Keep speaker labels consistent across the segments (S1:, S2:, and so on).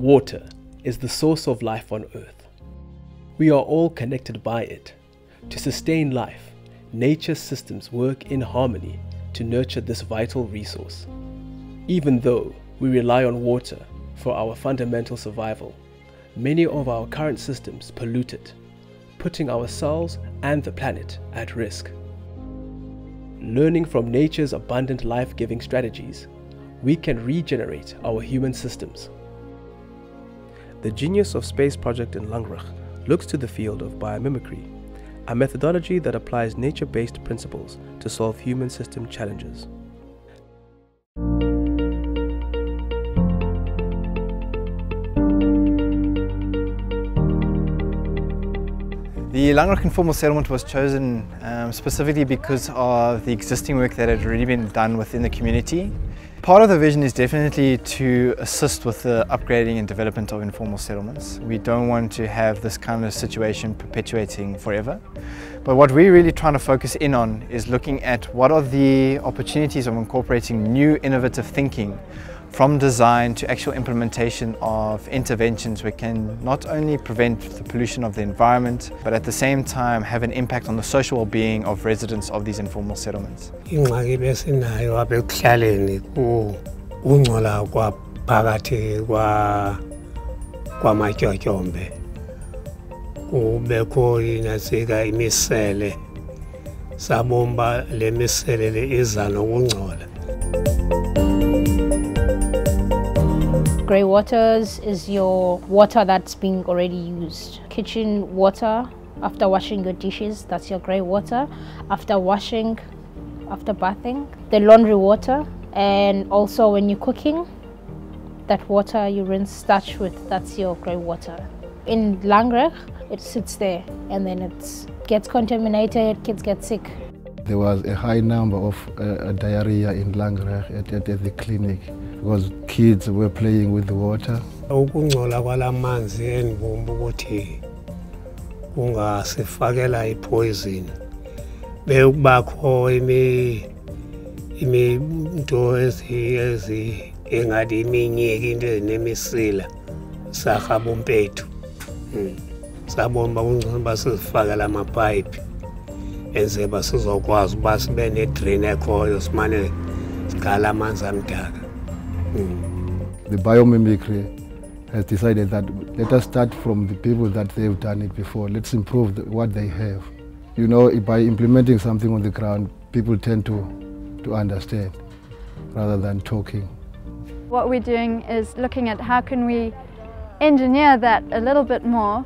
S1: Water is the source of life on Earth. We are all connected by it. To sustain life, nature's systems work in harmony to nurture this vital resource. Even though we rely on water for our fundamental survival, many of our current systems pollute it, putting ourselves and the planet at risk. Learning from nature's abundant life giving strategies, we can regenerate our human systems. The Genius of Space project in Langrug looks to the field of biomimicry, a methodology that applies nature based principles to solve human system challenges.
S2: The Langrug Informal Settlement was chosen um, specifically because of the existing work that had already been done within the community Part of the vision is definitely to assist with the upgrading and development of informal settlements. We don't want to have this kind of situation perpetuating forever. But what we're really trying to focus in on is looking at what are the opportunities of incorporating new innovative thinking from design to actual implementation of interventions we can not only prevent the pollution of the environment but at the same time have an impact on the social well-being of residents of these informal settlements.
S3: sabomba le misele le iza nokungcola
S4: Grey waters is your water that's being already used. Kitchen water, after washing your dishes, that's your grey water. After washing, after bathing. The laundry water, and also when you're cooking, that water you rinse starch with, that's your grey water. In Langrug, it sits there and then it gets contaminated, kids get sick.
S5: There was a high number of uh, diarrhea in Langrug at, at, at the clinic because kids were playing with the water.
S3: ukungcola kwalamanzi endibumba ukuthi kungasifakela ipoison bekubakho imi iminto ezi engathi iminyeki into ezinemisila sarhaba umpethu hmm. sabona uba kungcono uba sizifakela amapayipi enze uba sizokwazi uba sibe nedrain ekhoyo simane sigala amanzi amdaka
S5: The biomimicry has decided that let us start from the people that they've done it before. Let's improve the, what they have. You know, by implementing something on the ground, people tend to, to understand rather than talking.
S6: What we're doing is looking at how can we engineer that a little bit more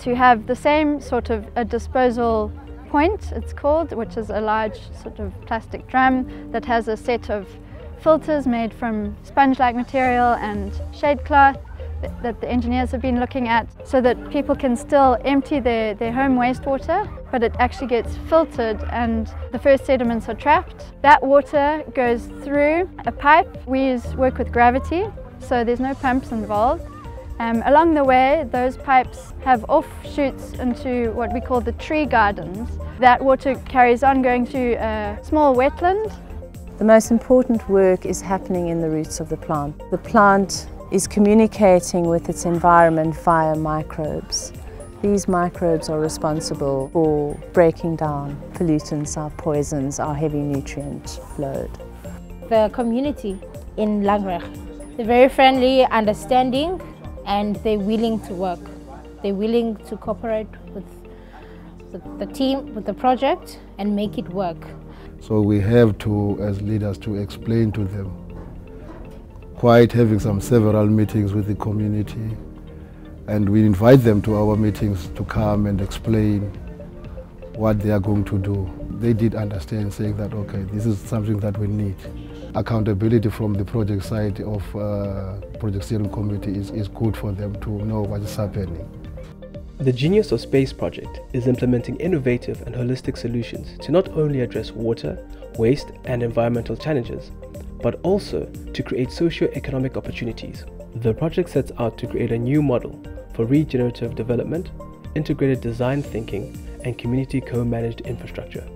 S6: to have the same sort of a disposal point, it's called, which is a large sort of plastic drum that has a set of filters made from sponge-like material and shade cloth that the engineers have been looking at so that people can still empty their, their home wastewater but it actually gets filtered and the first sediments are trapped. That water goes through a pipe. We use, work with gravity so there's no pumps involved. Um, along the way those pipes have offshoots into what we call the tree gardens. That water carries on going to a small wetland
S7: the most important work is happening in the roots of the plant. The plant is communicating with its environment via microbes. These microbes are responsible for breaking down pollutants, our poisons, our heavy nutrient load.
S4: The community in Langrug, they're very friendly, understanding, and they're willing to work. They're willing to cooperate with the team, with the project, and make it work.
S5: So we have to, as leaders, to explain to them, quite having some several meetings with the community, and we invite them to our meetings to come and explain what they are going to do. They did understand, saying that, okay, this is something that we need. Accountability from the project side of uh, project steering committee is, is good for them to know what is happening.
S1: The Genius of Space project is implementing innovative and holistic solutions to not only address water, waste, and environmental challenges, but also to create socio-economic opportunities. The project sets out to create a new model for regenerative development, integrated design thinking, and community co-managed infrastructure.